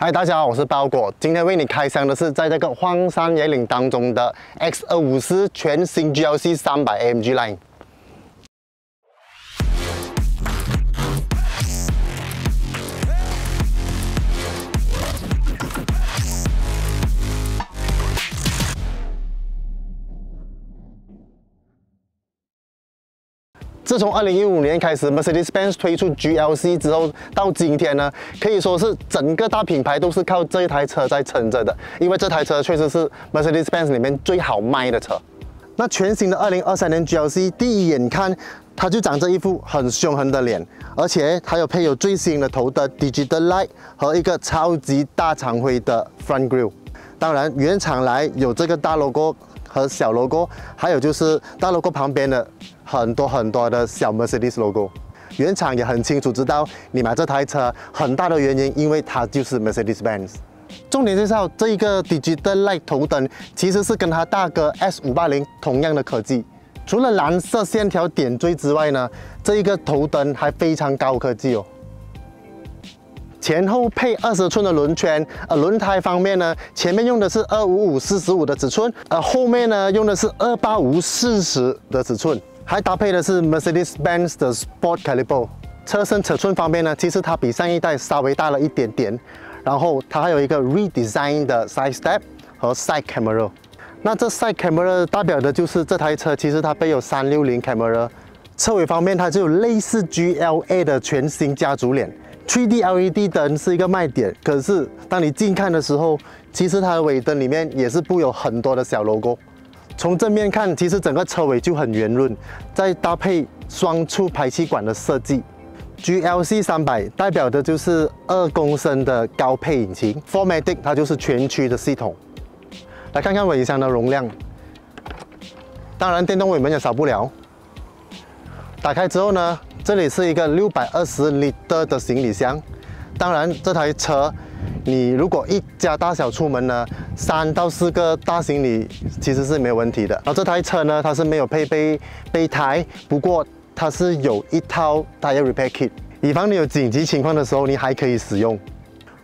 嗨，大家好，我是包裹。今天为你开箱的是在这个荒山野岭当中的 X 二五四全新 GLC 三百 AMG Line。自从二零一五年开始，Mercedes-Benz 推出 GLC 之后，到今天呢，可以说是整个大品牌都是靠这一台车在撑着的。因为这台车确实是 Mercedes-Benz 里面最好卖的车。那全新的二零二三年 GLC，第一眼看它就长着一副很凶狠的脸，而且它有配有最新的头的 Digital Light 和一个超级大长灰的 Front Grille。当然，原厂来有这个大 logo 和小 logo，还有就是大 logo 旁边的。很多很多的小 Mercedes logo，原厂也很清楚知道你买这台车很大的原因，因为它就是 Mercedes-Benz。重点介绍这一个 Digital Light 头灯，其实是跟它大哥 S580 同样的科技。除了蓝色线条点缀之外呢，这一个头灯还非常高科技哦。前后配二十寸的轮圈，呃，轮胎方面呢，前面用的是二五五四十五的尺寸，呃，后面呢用的是二八五四十的尺寸。还搭配的是 Mercedes-Benz 的 Sport Caliber。车身尺寸方面呢，其实它比上一代稍微大了一点点。然后它还有一个 redesign 的 side step 和 side camera。那这 side camera 代表的就是这台车其实它配有三六零 camera。车尾方面它就有类似 GLA 的全新家族脸，3D LED 灯是一个卖点。可是当你近看的时候，其实它的尾灯里面也是布有很多的小 logo。从正面看，其实整个车尾就很圆润，再搭配双出排气管的设计，GLC 三百代表的就是二公升的高配引擎，4MATIC 它就是全驱的系统。来看看尾箱的容量，当然电动尾门也少不了。打开之后呢，这里是一个六百二十 L 的行李箱，当然这台车。你如果一家大小出门呢，三到四个大行李其实是没有问题的。然后这台车呢，它是没有配备备胎，不过它是有一套 tire repair kit，以防你有紧急情况的时候，你还可以使用。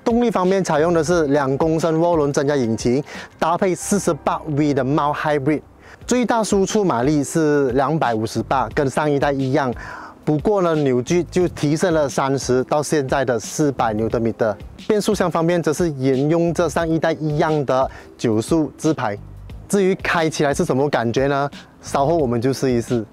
动力方面采用的是两公升涡轮增压引擎，搭配四十八 V 的猫 Hybrid，最大输出马力是两百五十八，跟上一代一样。不过呢，扭矩就提升了三十，到现在的四百牛米的。变速箱方面则是沿用着上一代一样的九速自排。至于开起来是什么感觉呢？稍后我们就试一试。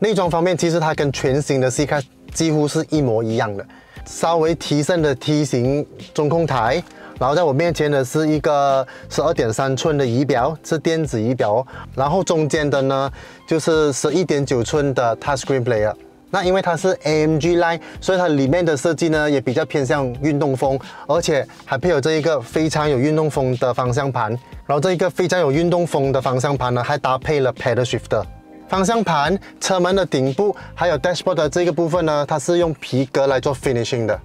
内装方面，其实它跟全新的 C 卡几乎是一模一样的。稍微提升的梯形中控台，然后在我面前的是一个十二点三寸的仪表，是电子仪表哦。然后中间的呢，就是十一点九寸的 Touchscreen Player。那因为它是 AMG Line，所以它里面的设计呢也比较偏向运动风，而且还配有这一个非常有运动风的方向盘。然后这一个非常有运动风的方向盘呢，还搭配了 Pedal Shifter。方向盘、车门的顶部还有 Dashboard 的这个部分呢，它是用皮革来做 finishing 的。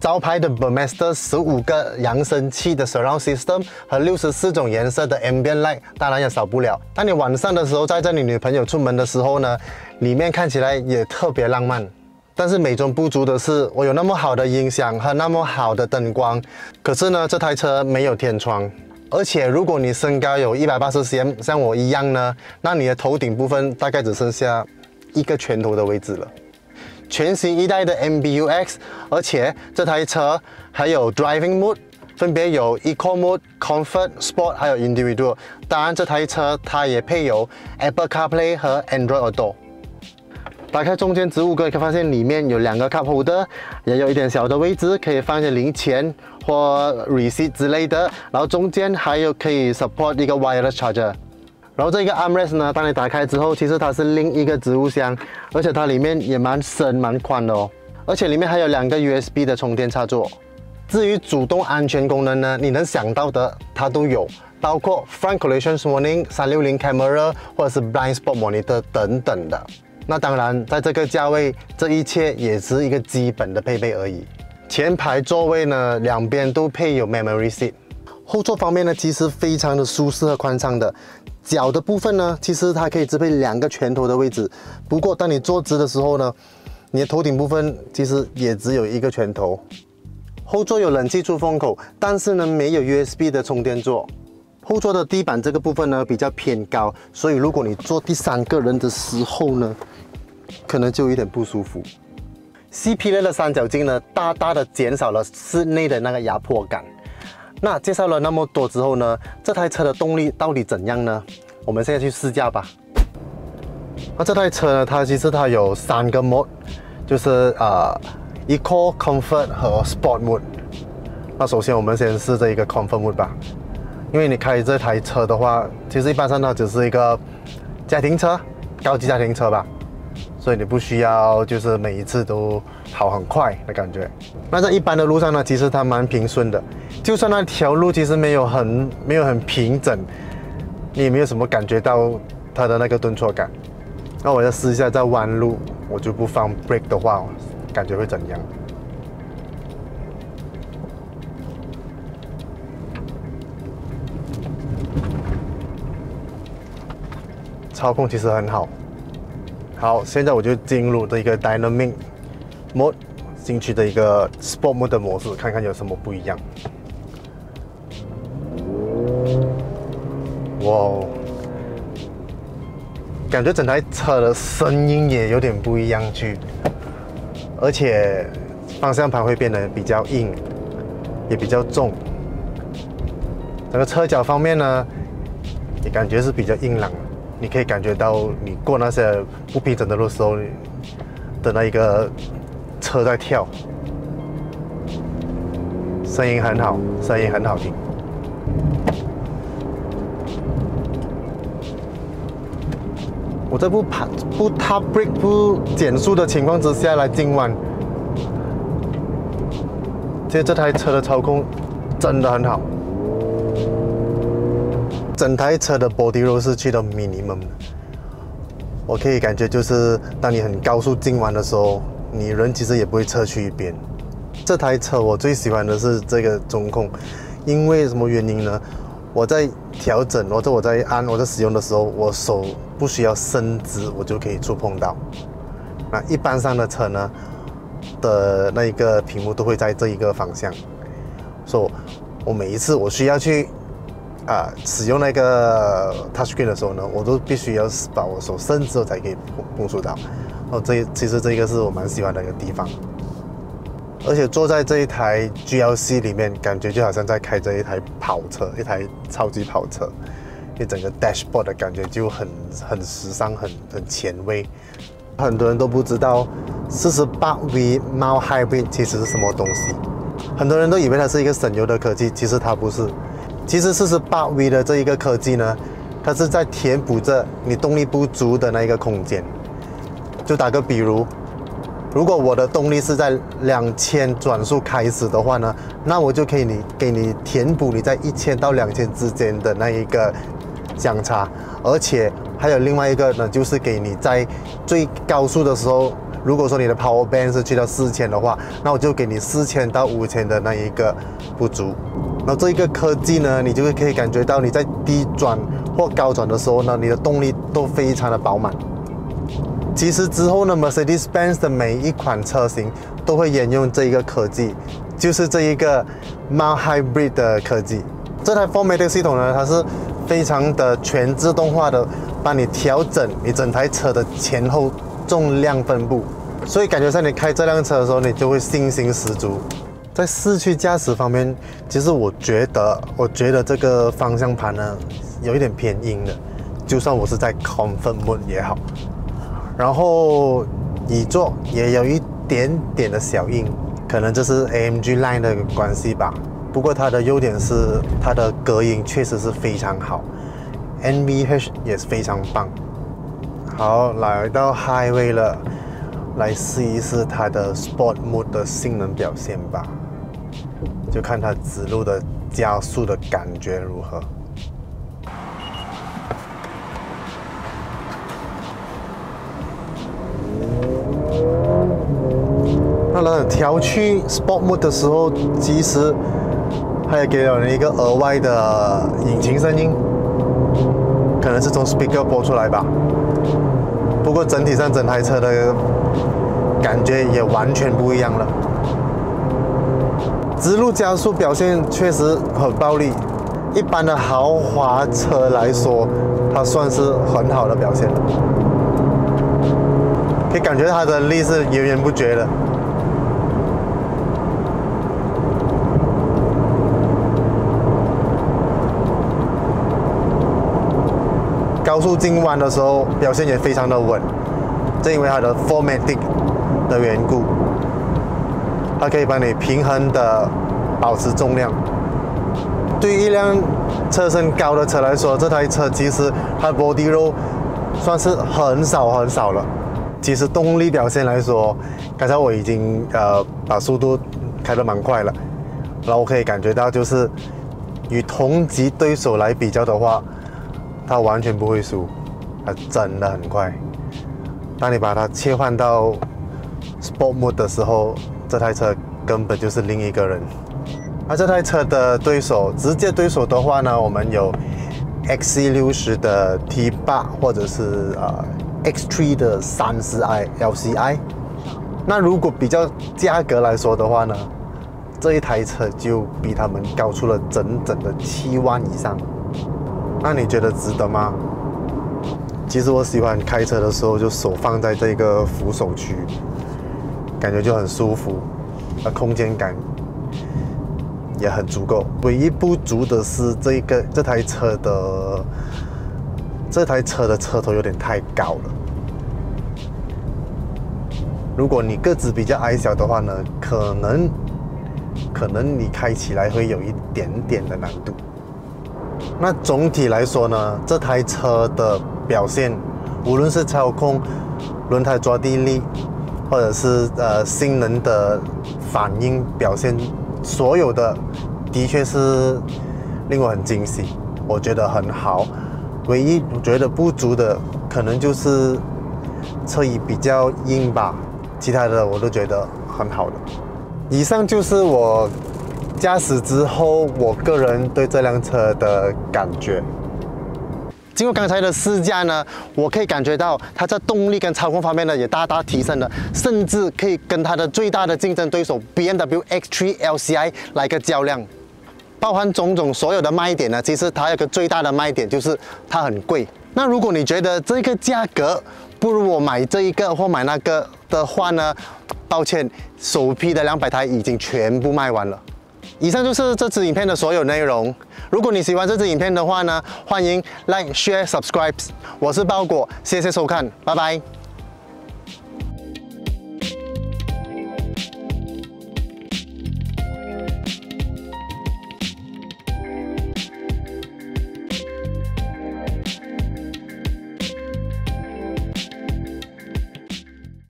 招牌的 Burmester 十五个扬声器的 Surround System 和六十四种颜色的 Ambient Light，当然也少不了。当你晚上的时候载着你女朋友出门的时候呢，里面看起来也特别浪漫。但是美中不足的是，我有那么好的音响和那么好的灯光，可是呢，这台车没有天窗。而且如果你身高有一百八十 cm，像我一样呢，那你的头顶部分大概只剩下一个拳头的位置了。全新一代的 MBUX，而且这台车还有 Driving Mode，分别有 Eco Mode、Comfort、Sport，还有 Individual。当然，这台车它也配有 Apple CarPlay 和 Android Auto。打开中间置物柜，可以发现里面有两个 Cup Holder，也有一点小的位置，可以放一些零钱或 Receipt 之类的。然后中间还有可以 support 一个 Wireless Charger。然后这个 armrest 呢，当你打开之后，其实它是另一个置物箱，而且它里面也蛮深蛮宽的哦，而且里面还有两个 USB 的充电插座。至于主动安全功能呢，你能想到的它都有，包括 front collision warning、三六零 camera 或者是 blind spot monitor 等等的。那当然，在这个价位，这一切也是一个基本的配备而已。前排座位呢，两边都配有 memory seat。后座方面呢，其实非常的舒适和宽敞的。脚的部分呢，其实它可以支配两个拳头的位置。不过当你坐直的时候呢，你的头顶部分其实也只有一个拳头。后座有冷气出风口，但是呢没有 USB 的充电座。后座的地板这个部分呢比较偏高，所以如果你坐第三个人的时候呢，可能就有点不舒服。CP 类的三角镜呢，大大的减少了室内的那个压迫感。那介绍了那么多之后呢，这台车的动力到底怎样呢？我们现在去试驾吧。那这台车呢，它其实它有三个 mode，就是呃 Eco、Comfort 和 Sport mode。那首先我们先试这一个 Comfort mode 吧，因为你开这台车的话，其实一般上它只是一个家庭车，高级家庭车吧。所以你不需要就是每一次都跑很快的感觉。那在一般的路上呢，其实它蛮平顺的。就算那条路其实没有很没有很平整，你也没有什么感觉到它的那个顿挫感。那我要试一下在弯路，我就不放 brake 的话，感觉会怎样？操控其实很好。好，现在我就进入这一个 Dynamic Mode 进去的一个 Sport Mode 的模式，看看有什么不一样。哇，感觉整台车的声音也有点不一样去，而且方向盘会变得比较硬，也比较重。整个车脚方面呢，也感觉是比较硬朗。你可以感觉到你过那些不平整的路时候的那一个车在跳，声音很好，声音很好听。我在不跑不踏 brake 不减速的情况之下来进弯，其实这台车的操控真的很好。整台车的 body roll 是去到 minimum，我可以感觉就是当你很高速进弯的时候，你人其实也不会侧去一边。这台车我最喜欢的是这个中控，因为什么原因呢？我在调整或者我在按我在使用的时候，我手不需要伸直，我就可以触碰到。那一般上的车呢的那一个屏幕都会在这一个方向，所以我每一次我需要去。啊，使用那个 touch screen 的时候呢，我都必须要把我手伸直后才可以碰碰触到。哦，这其实这个是我蛮喜欢的一个地方。而且坐在这一台 GLC 里面，感觉就好像在开着一台跑车，一台超级跑车。一整个 dashboard 的感觉就很很时尚，很很前卫。很多人都不知道四十八 V 猫 Hybrid 其实是什么东西，很多人都以为它是一个省油的科技，其实它不是。其实四十八 V 的这一个科技呢，它是在填补着你动力不足的那一个空间。就打个比如，如果我的动力是在两千转速开始的话呢，那我就可以你给你填补你在一千到两千之间的那一个相差。而且还有另外一个呢，就是给你在最高速的时候，如果说你的 Power Band 是去到四千的话，那我就给你四千到五千的那一个不足。那这一个科技呢，你就会可以感觉到你在低转或高转的时候呢，你的动力都非常的饱满。其实之后呢，Mercedes-Benz 的每一款车型都会沿用这一个科技，就是这一个 Mild Hybrid 的科技。这台 Formatic 系统呢，它是非常的全自动化的，帮你调整你整台车的前后重量分布，所以感觉在你开这辆车的时候，你就会信心十足。在市区驾驶方面，其实我觉得，我觉得这个方向盘呢，有一点偏硬的。就算我是在 Comfort Mode 也好，然后椅座也有一点点的小硬，可能这是 AMG Line 的关系吧。不过它的优点是它的隔音确实是非常好，NVH 也是非常棒。好，来到 Highway 了，来试一试它的 Sport Mode 的性能表现吧。就看它指路的加速的感觉如何。那了调去 Sport Mode 的时候，其实它也给了你一个额外的引擎声音，可能是从 Speaker 播出来吧。不过整体上整台车的感觉也完全不一样了。直路加速表现确实很暴力，一般的豪华车来说，它算是很好的表现了。可以感觉它的力是源源不绝的。高速进弯的时候表现也非常的稳，正因为它的 Formatic 的缘故，它可以帮你平衡的保持重量。对于一辆车身高的车来说，这台车其实它的 Body Roll 算是很少很少了。其实动力表现来说，刚才我已经呃把速度开得蛮快了，然后我可以感觉到就是与同级对手来比较的话。它完全不会输，它真的很快。当你把它切换到 Sport Mode 的时候，这台车根本就是另一个人。而这台车的对手，直接对手的话呢，我们有 XC60 的 T8，或者是呃 X3 的 30i LCI。那如果比较价格来说的话呢，这一台车就比他们高出了整整的七万以上。那你觉得值得吗？其实我喜欢开车的时候就手放在这个扶手区，感觉就很舒服，啊，空间感也很足够。唯一不足的是这个这台车的这台车的车头有点太高了。如果你个子比较矮小的话呢，可能可能你开起来会有一点点的难度。那总体来说呢，这台车的表现，无论是操控、轮胎抓地力，或者是呃性能的反应表现，所有的的确是令我很惊喜，我觉得很好。唯一觉得不足的，可能就是车椅比较硬吧，其他的我都觉得很好的。以上就是我。驾驶之后，我个人对这辆车的感觉，经过刚才的试驾呢，我可以感觉到它在动力跟操控方面呢也大大提升了，甚至可以跟它的最大的竞争对手 BMW X3 LCI 来个较量。包含种种所有的卖点呢，其实它有个最大的卖点就是它很贵。那如果你觉得这个价格不如我买这一个或买那个的话呢，抱歉，首批的两百台已经全部卖完了。以上就是这支影片的所有内容。如果你喜欢这支影片的话呢，欢迎 like、share、subscribe。我是包裹，谢谢收看，拜拜。